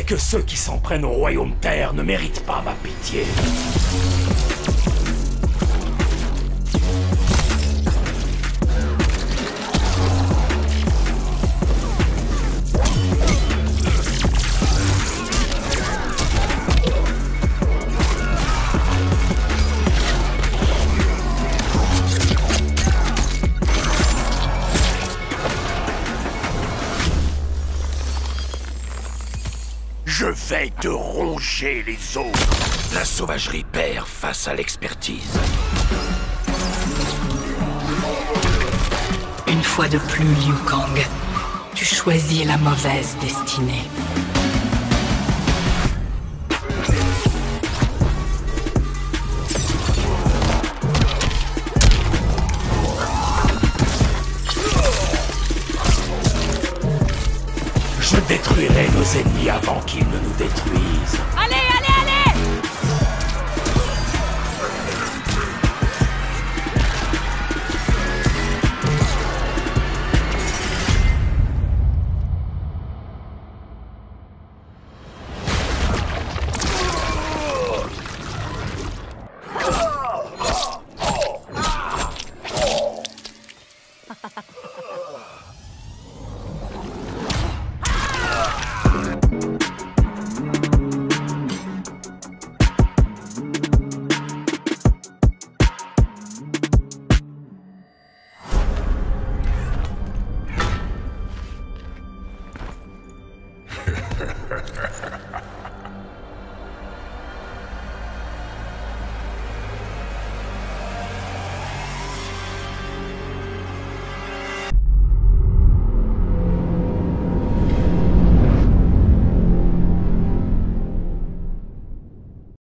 que ceux qui s'en prennent au royaume terre ne méritent pas ma pitié. Je vais te ronger les os. La sauvagerie perd face à l'expertise. Une fois de plus, Liu Kang, tu choisis la mauvaise destinée. détruirez nos ennemis avant qu'ils ne nous détruisent. Allez Ha ha ha ha ha!